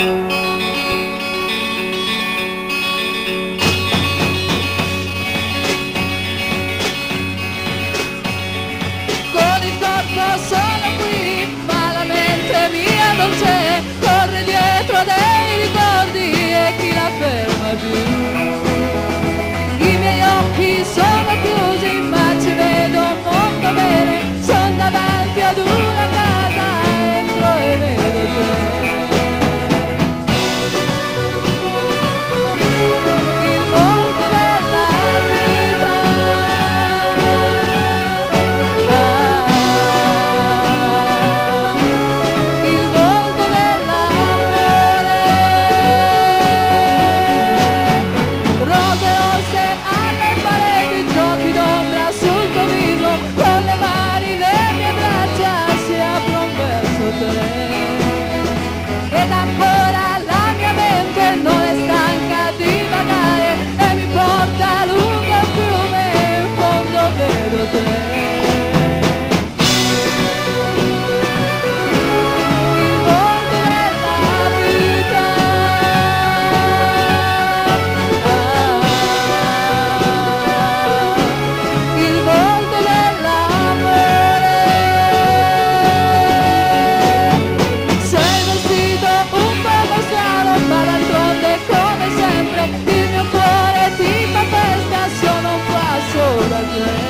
Música cuore, il mio cuore ti fa festa, sono qua solo a te.